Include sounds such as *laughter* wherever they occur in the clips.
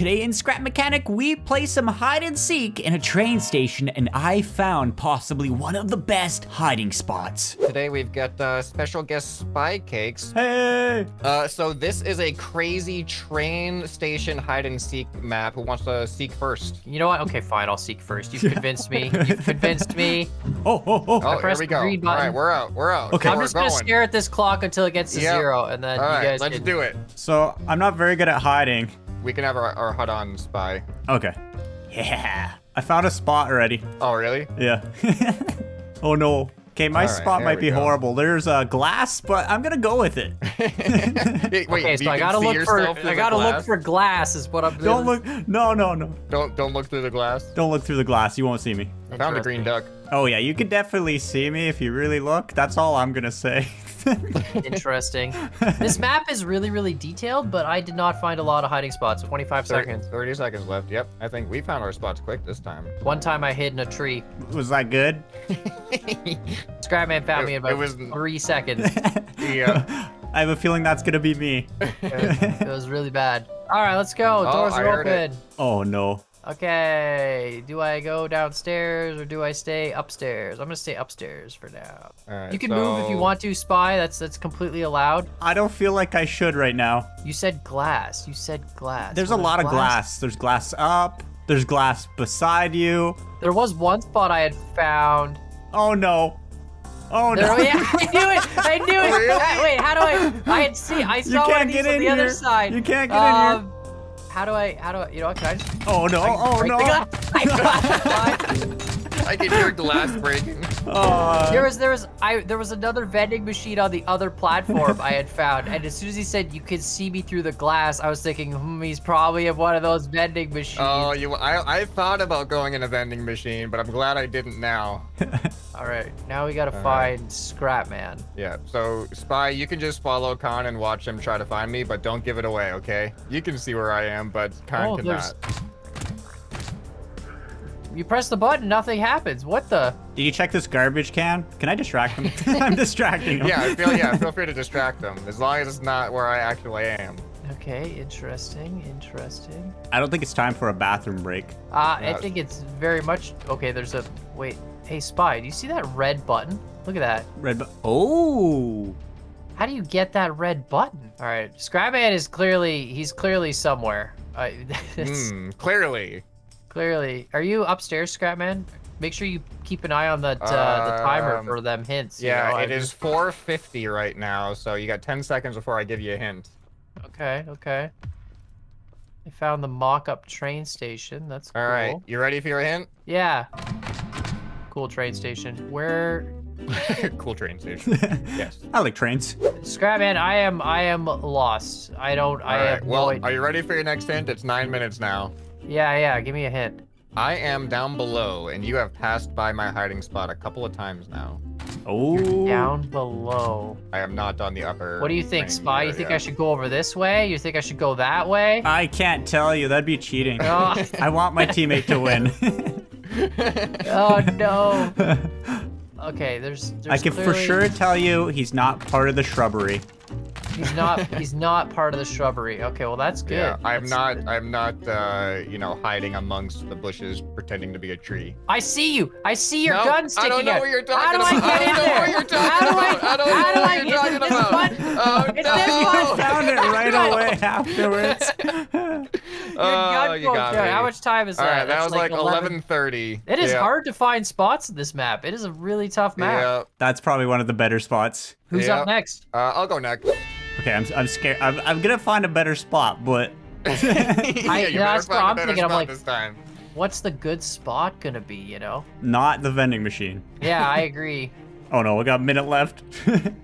Today in Scrap Mechanic, we play some hide and seek in a train station, and I found possibly one of the best hiding spots. Today we've got uh, special guest SpyCakes. Hey! Uh, so this is a crazy train station hide and seek map. Who wants to seek first? You know what? Okay, fine. I'll seek first. You've convinced me. You've convinced me. *laughs* Oh, oh, oh. Oh, here pressed we the go. green All right, we're out. We're out. Okay. So I'm just going. gonna stare at this clock until it gets to Yep. zero, and then All you right, guys let's can... do it. So, I'm not very good at hiding. We can have our, our HUD on spy. Okay. Yeah. I found a spot already. Oh, really? Yeah. *laughs* oh no. Okay, my All right, spot might be go. horrible. There's a glass, but I'm gonna go with it. *laughs* Wait, Okay, you so I gotta look for yourself through I the gotta look for glass is what I'm doing. Don't look. No, no, no. Don't don't look through the glass. Don't look through the glass. You won't see me. I found a green duck. Oh yeah, you can definitely see me if you really look. That's all I'm gonna say. *laughs* Interesting. this map is really, really detailed, but I did not find a lot of hiding spots. 25 Thir- seconds. 30 seconds left. Yep. I think we found our spots quick this time. One time I hid in a tree. Was that good? *laughs* Scrapman found It- me in about was- three seconds. *laughs* Yeah. I have a feeling that's gonna be me. it was really bad. All right, let's go. Oh, Doors I are heard it. open. Oh no. Okay, do I go downstairs or do I stay upstairs? I'm gonna stay upstairs for now. All right, You can move if you want to, Spy. That's that's completely allowed. I don't feel like I should right now. You said glass. You said glass. There's a What is lot of glass. There's glass up. There's glass beside you. There was one spot I had found. Oh no. Oh no. There, yeah, I knew it. I knew it. *laughs* Really? Wait, how do I? I had see. I saw one can't of these get on in the other here. side. You can't get in here. Um, How do I? How do I? You know what? Can I just? Oh no. Oh no. the glass? I got it. I can hear glass breaking. Oh. There was there was I there was another vending machine on the other platform I had found, and as soon as he said you could see me through the glass, I was thinking, hmm, he's probably in one of those vending machines. Oh, you. I I thought about going in a vending machine, but I'm glad I didn't now. *laughs* All right, now we gotta All find Scrapman. Yeah. So spy, you can just follow Kan and watch him try to find me, but don't give it away, okay? You can see where I am, but Kan Oh, cannot. there's- You press the button, nothing happens. What the? Did you check this garbage can? Can I distract him? *laughs* I'm distracting him. Yeah, I feel yeah. Feel *laughs* free to distract them as long as it's not where I actually am. Okay, interesting, interesting. I don't think it's time for a bathroom break. Uh, I think it's very much okay. There's a wait. Hey, spy, do you see that red button? Look at that. Red. button. oh. How do you get that red button? All right, Scrapman is clearly he's clearly somewhere. Uh, *laughs* it's. Clearly. Clearly. Are you upstairs, Scrapman? Make sure you keep an eye on that uh, the timer Um, for them hints. you Yeah, know? I it is just- 4:50 right now, so you got 10 seconds before I give you a hint. Okay, okay. I found the mock-up train station. That's cool. All right, you ready for your hint? Yeah. Cool train station. Where *laughs* cool train station. *laughs* Yes. I like trains. Scrapman, I am I am lost. I don't All I right. have Well, no idea. are you ready for your next hint? It's nine minutes now. Yeah, yeah, give me a hint. I am down below, and you have passed by my hiding spot a couple of times now. Oh. Down below. I am not on the upper. What do you think, Spy? You think I should go over this way? You think I should go that way? I can't tell you. That'd be cheating. Oh, I want my teammate to win. *laughs* *laughs* oh no. *laughs* Okay, there's, I there's can for sure tell you he's not part of the shrubbery. He's not he's not part of the shrubbery. Okay, well that's good. Yeah, I'm That's not. good. I'm not. Uh, you know, hiding amongst the bushes, pretending to be a tree. I see you. I see your No, gun I sticking don't know out. what you're talking How talking do I about. get I in don't know there? what you're talking How do I? about. I don't know how do what I you're get talking in this about. button? Oh, It's no. this one. Found it *laughs* right away afterwards. *laughs* Your Oh, gun you broke got me. How much time is All that? right, that was like 11:30. It is yeah. hard to find spots in this map. It is a really tough map. Yeah. That's probably one of the better spots. Who's Yeah. up next? Uh, I'll go next. Okay, I'm, I'm scared. I'm, I'm gonna find a better spot, but *laughs* *laughs* yeah, you better that's what find a I'm better thinking. I'm like- this time. What's the good spot gonna be? You know? not the vending machine. Yeah, I *laughs* agree. Oh no, we got a minute left.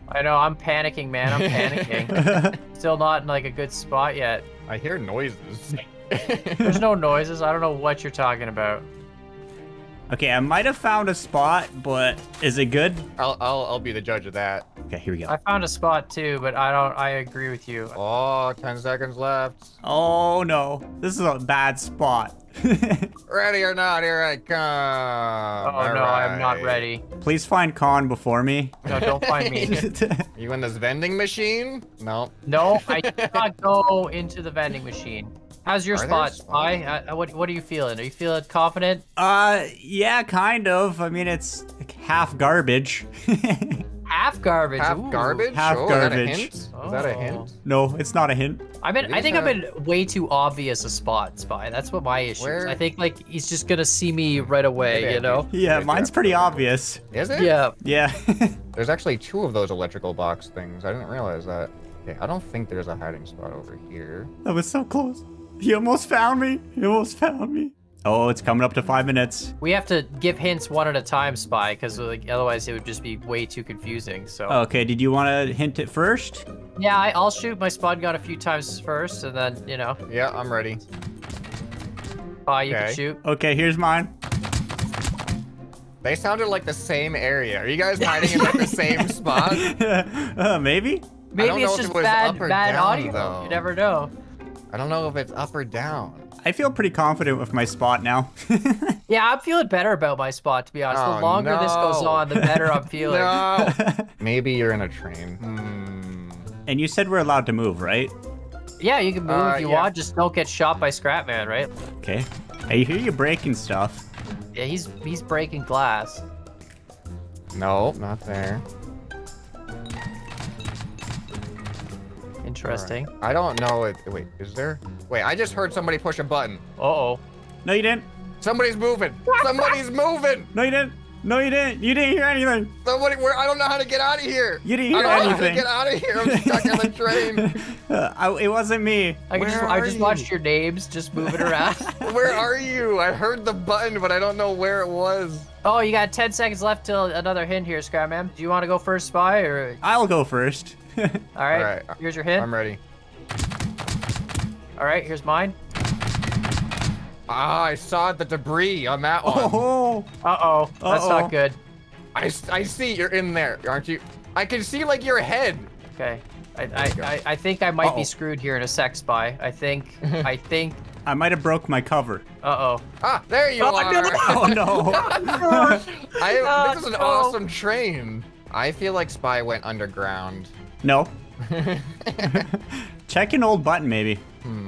I know. I'm panicking, man. I'm panicking. Still not in like a good spot yet. I hear noises. There's no noises. I don't know what you're talking about. Okay, I might have found a spot, but is it good? I'll, I'll I'll be the judge of that. Okay, here we go. I found a spot too, but I don't. I agree with you. Oh, 10 seconds left. Oh no, this is a bad spot. *laughs* Ready or not, here I come. Oh no, I'm not ready. Please find Kan before me. No, don't find me. Are *laughs* *laughs* you in this vending machine? No. No, I cannot go into the vending machine. How's your Are spot, spots? Spy? Uh, what What are you feeling? Are you feeling confident? Uh, yeah, kind of. I mean, it's like half garbage. Half garbage. Half Ooh. garbage? Half oh, Is that a garbage. hint? Is that a Oh. hint? no, it's not a hint. I've been. I These think I've are- been way too obvious a spot, Spy. That's what my issue is. I think like he's just gonna see me right away. Maybe You know? Yeah, Right mine's there. pretty obvious. Is it? Yeah. Yeah. *laughs* There's actually two of those electrical box things. I didn't realize that. Okay, I don't think there's a hiding spot over here. that was so close. He almost found me. He almost found me. Oh, it's coming up to five minutes. We have to give hints one at a time, Spy, because like otherwise it would just be way too confusing. So Okay, did you want to hint it first? yeah, I, I'll shoot my spud gun a few times first, and then you know, Yeah, I'm ready. Spy, you can Okay. shoot. Okay, here's mine. They sounded like the same area. Are you guys *laughs* hiding in like the same spot? *laughs* uh, maybe? Maybe it's just it bad, up or bad down, audio. though. You never know. I don't know if it's up or down. I feel pretty confident with my spot now. *laughs* Yeah, I'm feeling better about my spot, to be honest. Oh, the longer this goes on, the better I'm *laughs* feeling. No. *laughs* Maybe you're in a train. Hmm. and you said we're allowed to move, right? Yeah, you can move Uh, if you yeah. want. Just don't get shot by Scrapman, right? Okay. I hear you breaking stuff. Yeah, he's he's breaking glass. No, not there. Interesting. Alright. I don't know it. Wait, is there? Wait, I just heard somebody push a button. Uh oh. No, you didn't. Somebody's moving. Somebody's moving. *laughs* No, you didn't. No, you didn't. You didn't hear anything. Somebody, where? I don't know how to get out of here. You didn't hear I don't know how to get out of here. I'm stuck on the train. *laughs* Uh, I, it wasn't me. I can just Where I just you? watched your names just moving around. *laughs* Where are you? I heard the button, but I don't know where it was. oh, you got 10 seconds left till another hint here, Scrapman. Do you want to go first, Spy, or I'll go first. *laughs* all right? All right. Here's your hint. I'm ready. All right, here's mine. Ah, I saw the debris on that one. oh, Uh oh, that's Uh-oh. not good. I, I see you're in there, aren't you? I can see like your head. Okay. I, I. I, I think I might Uh-oh. be screwed here in a sec, Spy. I think, *laughs* I think, I might have broke my cover. uh oh. Ah, there you Oh, are. *laughs* Oh no. I, this is an no. awesome train. I feel like Spy went underground. No. *laughs* *laughs* Check an old button, maybe.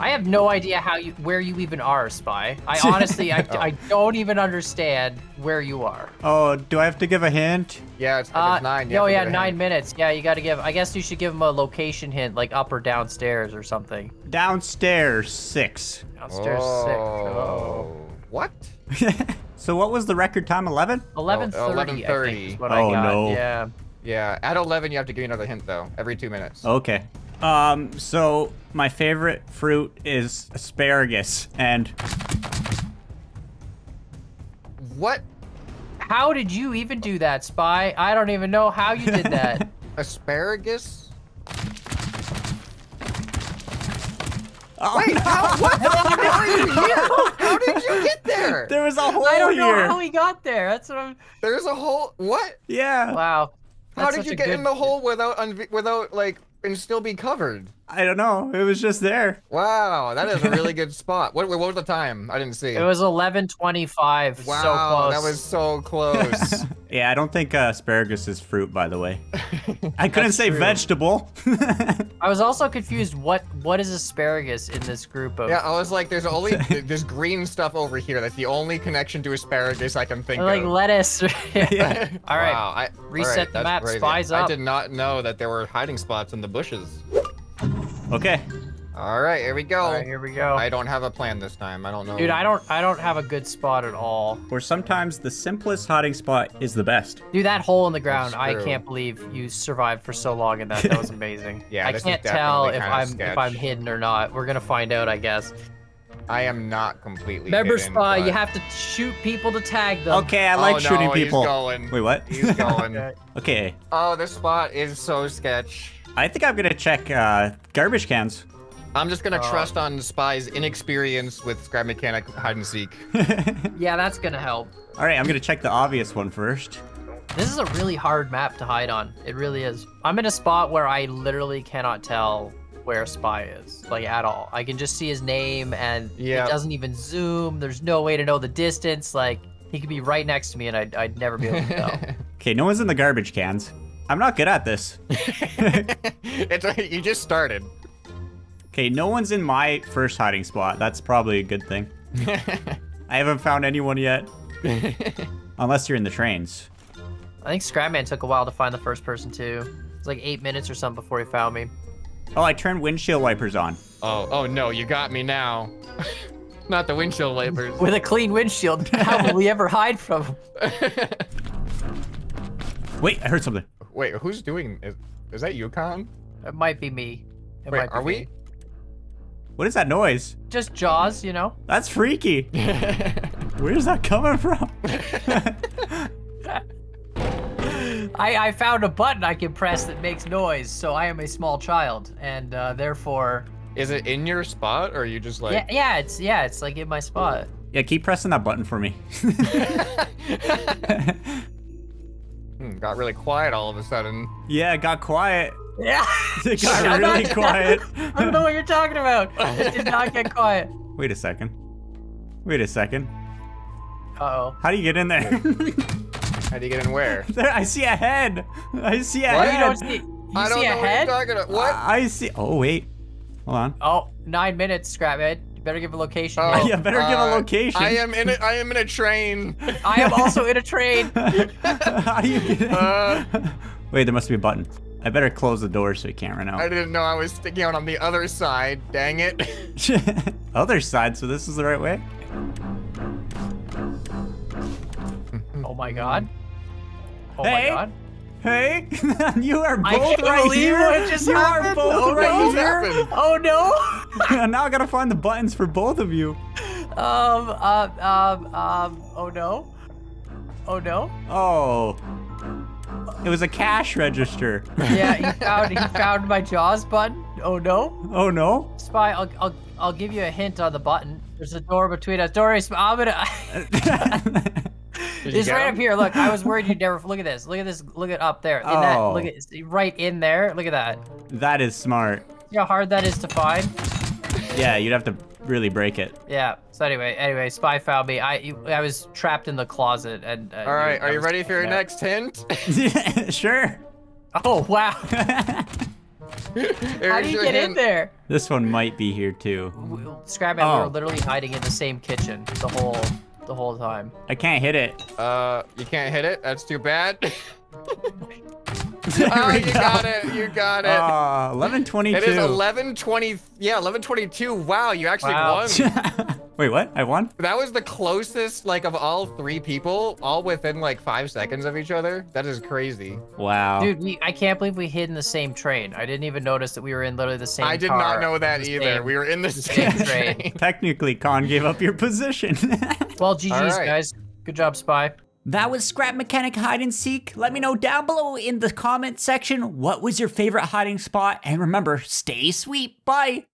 I have no idea how you, where you even are, Spy. I *laughs* honestly, I, I don't even understand where you are. Oh, do I have to give a hint? Yeah, it's, Uh, it's nine. you oh yeah, nine hint. minutes. Yeah, you got to give. I guess you should give him a location hint, like up or downstairs or something. Downstairs, six. Downstairs six. Oh. What? so what was the record time? 11? Eleven thirty. I think 11:30. is what Oh, I got. no. Yeah. Yeah, at 11 you have to give me another hint though, every two minutes. Okay. Um, so my favorite fruit is asparagus, and What? How did you even do that, Spy? I don't even know how you did that. *laughs* Asparagus? oh, Wait, no. how? What? how are you here? *laughs* How did you get there? there was a hole here. I don't know here. how he got there. That's what I'm. There's a hole. What? Yeah, Wow. How did you get good- in the hole without without like and still be covered? I don't know. It was just there. Wow, that is a really *laughs* good spot. What, what was the time? I didn't see. It was eleven twenty-five. wow, so close. that was so close. *laughs* Yeah, I don't think uh, asparagus is fruit, by the way. *laughs* I couldn't say true. vegetable. I was also confused. What what is asparagus in this group of? yeah, I was like, there's only there's green stuff over here. That's the only connection to asparagus I can think like of. Like lettuce. Yeah. All right. Wow, I, Reset all right, the map, crazy. spies I did not know that there were hiding spots in the bushes. Okay. All right, here we go. All right, here we go. I don't have a plan this time. I don't know. Dude, I don't I don't have a good spot at all. Or sometimes the simplest hiding spot is the best. Dude, that hole in the ground, I can't believe you survived for so long in that. That was amazing. *laughs* Yeah, I can't tell if I'm sketch. if I'm hidden or not. We're gonna find out, I guess. I am not completely. Remember, hidden, Spy, you have to shoot people to tag them. Okay, I like oh, shooting no, people. He's going. Wait, what? He's *laughs* going. Okay. *laughs* okay. oh, this spot is so sketch. I think I'm gonna check uh, garbage cans. I'm just gonna Oh. trust on Spy's inexperience with Scrap Mechanic hide and seek. *laughs* Yeah, that's gonna help. All right, I'm gonna check the obvious one first. This is a really hard map to hide on. It really is. I'm in a spot where I literally cannot tell where Spy is, like at all. I can just see his name and Yeah. it doesn't even zoom. There's no way to know the distance. Like he could be right next to me and I'd, I'd never be able to tell. *laughs* Okay, no one's in the garbage cans. I'm not good at this. *laughs* it's you just started. Okay, no one's in my first hiding spot. That's probably a good thing. *laughs* I haven't found anyone yet. *laughs* Unless you're in the trains. I think Scrapman took a while to find the first person too. It's like eight minutes or something before he found me. Oh, I turned windshield wipers on. oh, oh no, you got me now. Not the windshield wipers. With a clean windshield, how will we ever hide from him? Wait, I heard something. Wait, who's doing? Is, is that Yukon? It might be me. It Wait, might be are we? What is that noise? Just Jaws, you know? That's freaky. *laughs* Where's that coming from? *laughs* I, I found a button I can press that makes noise, so I am a small child, and uh, therefore, Is it in your spot, or are you just like? yeah, yeah, it's yeah, it's like in my spot. yeah, keep pressing that button for me. *laughs* Hmm, got really quiet all of a sudden. yeah, it got quiet. Yeah, *laughs* It got I'm really not- *laughs* quiet. I don't know what you're talking about. It did not get quiet. Wait a second. Wait a second. Uh oh. How do you get in there? How do you get in where? *laughs* there, I see a head. I see a What? You head. don't see. You I don't see know a what you're talking about. What? I see. Oh wait. Hold on. Oh, nine minutes, Scraphead. You better give a location. Oh. Yeah, better give a uh, location. I am in a, I am in a train. I am also in a train. *laughs* How do you get in? Uh, Wait, there must be a button. I better close the door so he can't run out. I didn't know I was sticking out on the other side. Dang it. *laughs* Other side, so this is the right way? Oh my god. Oh Hey. my god. Hey, *laughs* you are I both can't right here. what just you happened. are both Oh, right no. What here. happened? Oh no. *laughs* now I gotta find the buttons for both of you. Um, um, um, um, oh no. Oh no. Oh. It was a cash register. Yeah, he found, he found my Jaws button. Oh no. Oh no. Spy, I'll, I'll, I'll give you a hint on the button. There's a door between us. Dory, Sp- I'm gonna, *laughs* Did it's right him? up here. Look, I was worried *laughs* you'd never, look at this. Look at this, look at up there. In that, Oh. look at, right in there. Look at that. that is smart. See how hard that is to find? Yeah, you'd have to really break it. Yeah. So anyway, anyway, Spy found me. I I was trapped in the closet and. Uh, All right, are you ready for your yeah. next hint? *laughs* sure. Oh wow! *laughs* How do you your get in there? This one might be here too. Scrapman, we Oh. were literally hiding in the same kitchen the whole the whole time. I can't hit it. Uh, you can't hit it. That's too bad. *laughs* There *laughs* oh, we you go. got it. You got it. Uh, 1122. it is 11:20. Yeah, 11:22. Wow, you actually Wow. won. *laughs* Wait, what? I won? That was the closest, like, of all three people, all within like five seconds of each other. That is crazy. Wow. Dude, we, I can't believe we hid in the same train. I didn't even notice that we were in literally the same. I did car, not know that either. same- we were in the, the *laughs* same same train. train. Technically, Kan gave up your position. Well, GG's All right. guys. Good job, Spy. That was Scrap Mechanic Hide and Seek. Let me know down below in the comment section what was your favorite hiding spot. And remember, stay sweet. Bye.